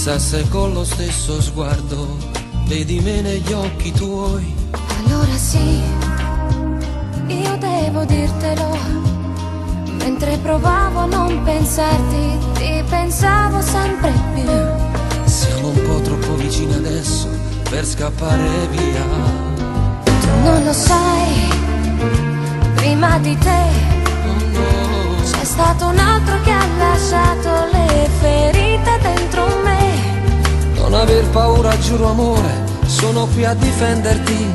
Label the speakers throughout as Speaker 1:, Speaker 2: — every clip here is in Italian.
Speaker 1: se con lo stesso sguardo vedi me negli occhi tuoi.
Speaker 2: Allora sì, io devo dirtelo. Mentre provavo a non pensarti, ti pensavo sempre più.
Speaker 1: Siamo un po' troppo vicini adesso per scappare via.
Speaker 2: Tu non lo sai, prima di te
Speaker 1: Oh no.
Speaker 2: c'è stato un altro
Speaker 1: aver paura, giuro amore, sono qui a difenderti.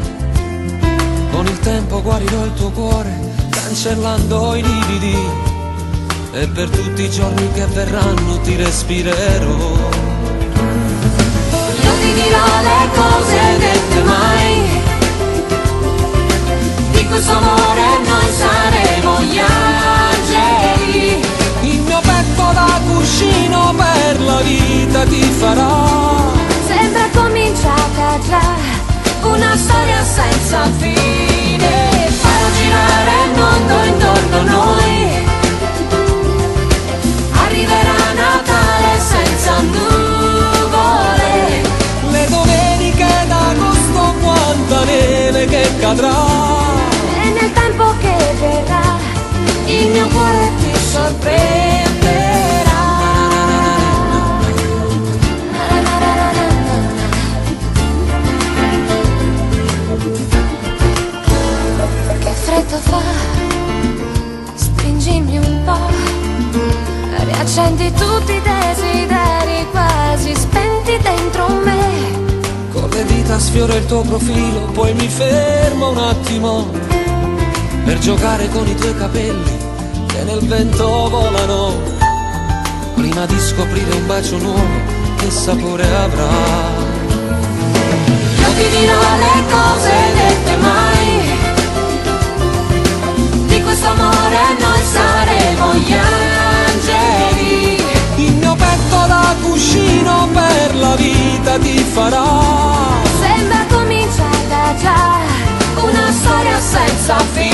Speaker 1: Con il tempo guarirò il tuo cuore, cancellando i lividi. E per tutti i giorni che verranno ti respirerò.
Speaker 2: Io ti dirò le cose dette mai. Di questo amore noi saremo gli angeli.
Speaker 1: Il mio petto da cuscino per la vita ti farà.
Speaker 2: Fine. Farò girare il mondo intorno a noi. Arriverà Natale senza nuvole.
Speaker 1: Le domeniche d'agosto quanta neve che cadrà.
Speaker 2: E nel tempo che verrà, il mio cuore ti sorprenderà. Po', riaccendi tutti i desideri quasi spenti dentro me.
Speaker 1: Con le dita sfioro il tuo profilo, poi mi fermo un attimo per giocare con i tuoi capelli che nel vento volano. Prima di scoprire un bacio nuovo, che sapore avrà.
Speaker 2: Io ti dirò le cose
Speaker 1: farà.